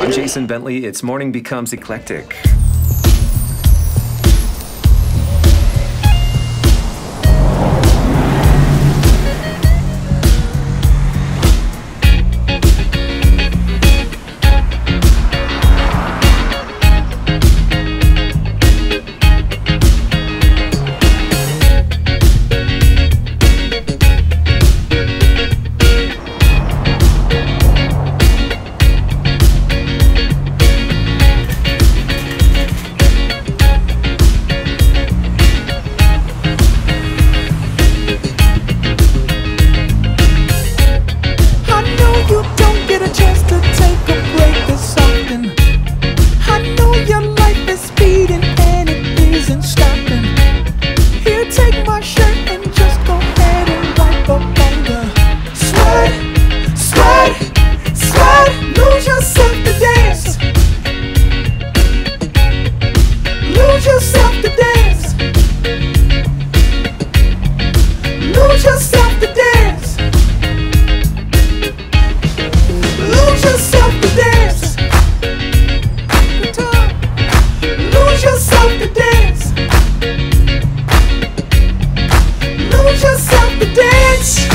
I'm Jason Bentley. It's Morning Becomes Eclectic. to dance. Lose yourself to dance. Lose yourself to dance. Lose yourself to dance. Lose yourself to dance.